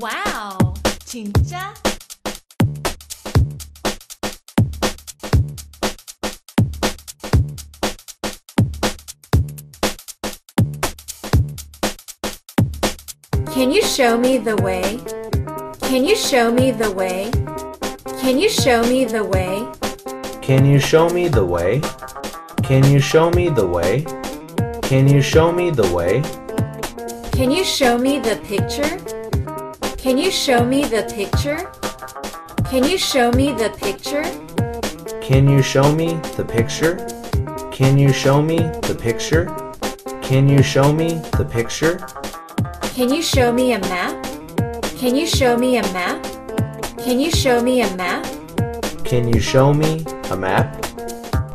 와우, 진짜? Can you show me the way? Can you show me the way? Can you show me the way? Can you show me the way? Can you show me the way? Can you show me the way? Can you show me the picture? Can you show me the picture? Can you show me the picture? Can you show me the picture? Can you show me the picture? Can you show me the picture? Can you show me a map? Can you show me a map? Can you show me a map? Can you show me a map?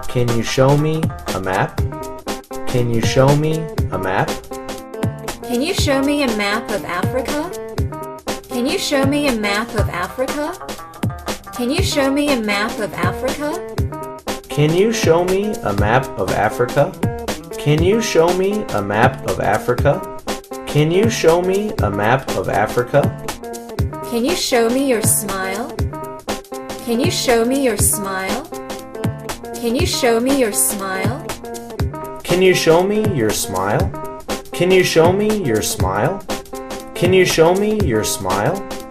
Can you show me a map? Can you show me a map? Can you show me a map of Africa? Can you show me a map of Africa? Can you show me a map of Africa? Can you show me a map of Africa? Can you show me a map of Africa? Can you show me a map of Africa? Can you show me your smile? Can you show me your smile? Can you show me your smile? Can you show me your smile? Can you show me your smile? Can you show me your smile?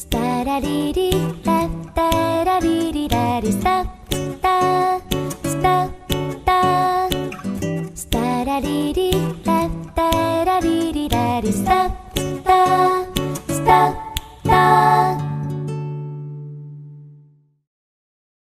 Sta-da-dee-dee, da-da-da-dee-dee-da-dee, stop, stop, stop, stop. Sta-da-dee-dee,